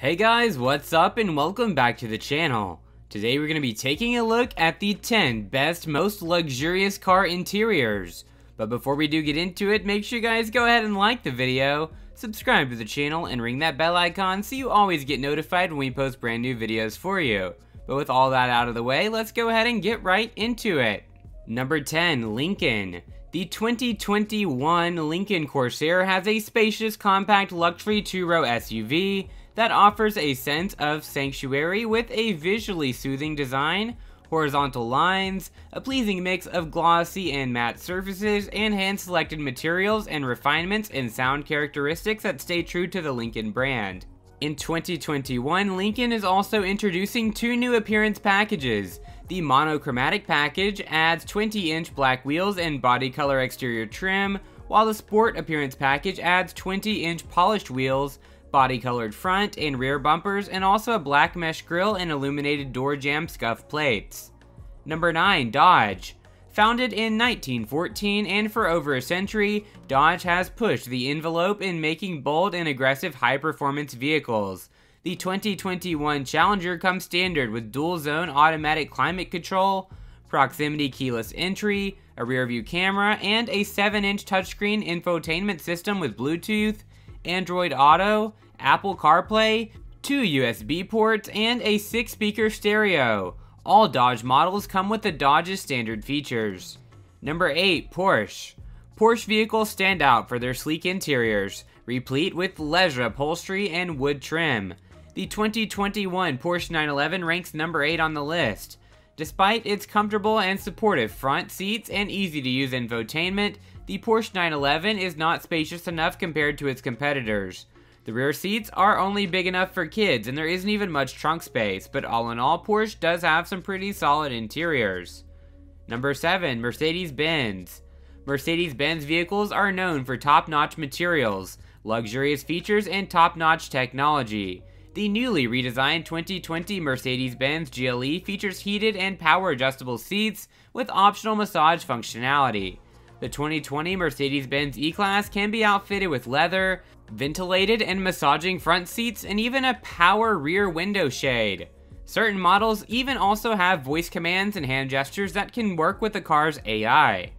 Hey guys, what's up and welcome back to the channel. Today we're going to be taking a look at the 10 best most luxurious car interiors. But before we do get into it, make sure you guys go ahead and like the video, subscribe to the channel, and ring that bell icon so you always get notified when we post brand new videos for you. But with all that out of the way, let's go ahead and get right into it. Number 10, Lincoln. The 2021 Lincoln Corsair has a spacious, compact luxury two-row SUV that offers a sense of sanctuary with a visually soothing design, horizontal lines, a pleasing mix of glossy and matte surfaces, and hand-selected materials and refinements and sound characteristics that stay true to the Lincoln brand. In 2021, Lincoln is also introducing two new appearance packages, the monochromatic package adds 20-inch black wheels and body color exterior trim, while the sport appearance package adds 20-inch polished wheels, body colored front and rear bumpers, and also a black mesh grille and illuminated door jamb scuff plates. Number 9. Dodge Founded in 1914 and for over a century, Dodge has pushed the envelope in making bold and aggressive high-performance vehicles. The 2021 Challenger comes standard with dual zone automatic climate control, proximity keyless entry, a rear view camera, and a 7 inch touchscreen infotainment system with Bluetooth, Android Auto, Apple CarPlay, two USB ports, and a 6 speaker stereo. All Dodge models come with the Dodge's standard features. Number 8. Porsche Porsche vehicles stand out for their sleek interiors, replete with leather upholstery and wood trim. The 2021 Porsche 911 ranks number 8 on the list. Despite its comfortable and supportive front seats and easy to use infotainment, the Porsche 911 is not spacious enough compared to its competitors. The rear seats are only big enough for kids and there isn't even much trunk space, but all in all Porsche does have some pretty solid interiors. Number 7. Mercedes-Benz Mercedes-Benz vehicles are known for top-notch materials, luxurious features, and top-notch technology. The newly redesigned 2020 Mercedes-Benz GLE features heated and power-adjustable seats with optional massage functionality. The 2020 Mercedes-Benz E-Class can be outfitted with leather, ventilated and massaging front seats, and even a power rear window shade. Certain models even also have voice commands and hand gestures that can work with the car's AI.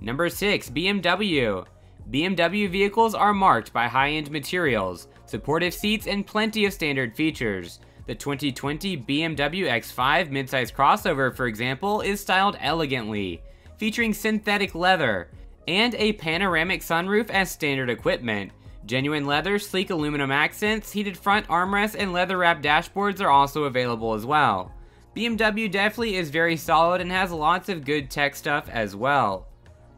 Number 6. BMW BMW vehicles are marked by high-end materials, supportive seats, and plenty of standard features. The 2020 BMW X5 midsize crossover, for example, is styled elegantly, featuring synthetic leather, and a panoramic sunroof as standard equipment. Genuine leather, sleek aluminum accents, heated front armrests, and leather-wrapped dashboards are also available as well. BMW definitely is very solid and has lots of good tech stuff as well.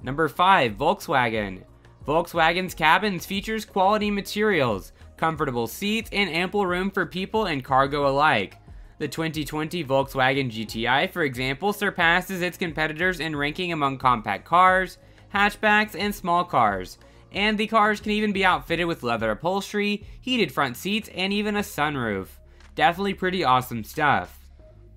Number 5. Volkswagen Volkswagen's cabins features quality materials, comfortable seats, and ample room for people and cargo alike. The 2020 Volkswagen GTI, for example, surpasses its competitors in ranking among compact cars, hatchbacks, and small cars. And the cars can even be outfitted with leather upholstery, heated front seats, and even a sunroof. Definitely pretty awesome stuff.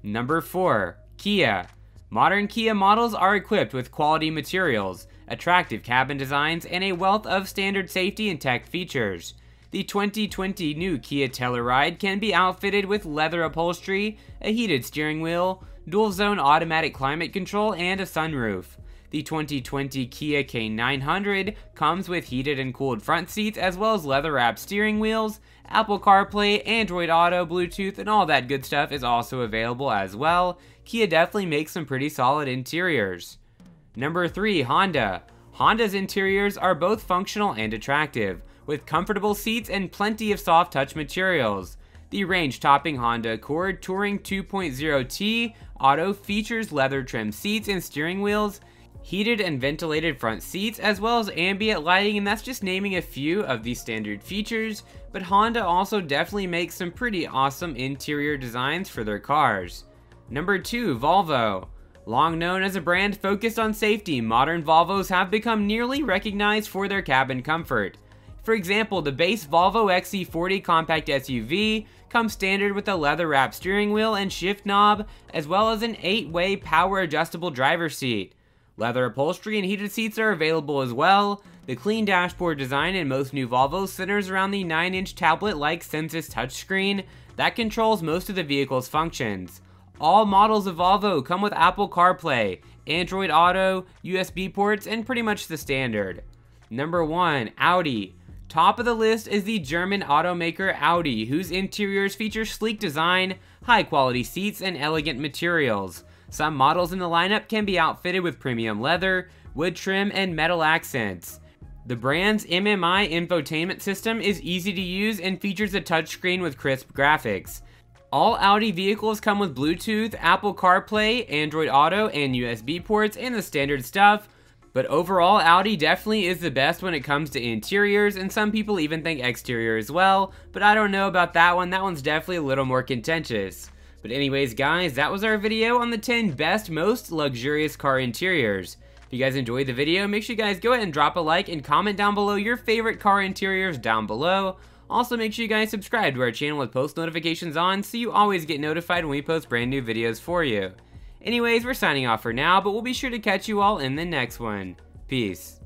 Number 4. Kia Modern Kia models are equipped with quality materials, attractive cabin designs, and a wealth of standard safety and tech features. The 2020 new Kia Telluride can be outfitted with leather upholstery, a heated steering wheel, dual-zone automatic climate control, and a sunroof. The 2020 Kia K900 comes with heated and cooled front seats as well as leather-wrapped steering wheels, Apple CarPlay, Android Auto, Bluetooth, and all that good stuff is also available as well. Kia definitely makes some pretty solid interiors. Number 3. Honda Honda's interiors are both functional and attractive, with comfortable seats and plenty of soft touch materials. The range-topping Honda Accord Touring 2.0T Auto features leather trimmed seats and steering wheels, heated and ventilated front seats, as well as ambient lighting, and that's just naming a few of the standard features, but Honda also definitely makes some pretty awesome interior designs for their cars. Number 2. Volvo Long known as a brand focused on safety, modern Volvos have become nearly recognized for their cabin comfort. For example, the base Volvo XC40 compact SUV comes standard with a leather-wrapped steering wheel and shift knob, as well as an 8-way power-adjustable driver seat. Leather upholstery and heated seats are available as well. The clean dashboard design in most new Volvos centers around the 9-inch tablet-like Sensus touchscreen that controls most of the vehicle's functions. All models of Volvo come with Apple CarPlay, Android Auto, USB ports, and pretty much the standard. Number 1. Audi. Top of the list is the German automaker Audi, whose interiors feature sleek design, high quality seats, and elegant materials. Some models in the lineup can be outfitted with premium leather, wood trim, and metal accents. The brand's MMI infotainment system is easy to use and features a touchscreen with crisp graphics. All Audi vehicles come with Bluetooth, Apple CarPlay, Android Auto, and USB ports and the standard stuff, but overall Audi definitely is the best when it comes to interiors, and some people even think exterior as well, but I don't know about that one, that one's definitely a little more contentious. But anyways guys, that was our video on the 10 best most luxurious car interiors. If you guys enjoyed the video, make sure you guys go ahead and drop a like and comment down below your favorite car interiors down below. Also make sure you guys subscribe to our channel with post notifications on so you always get notified when we post brand new videos for you. Anyways, we're signing off for now, but we'll be sure to catch you all in the next one. Peace.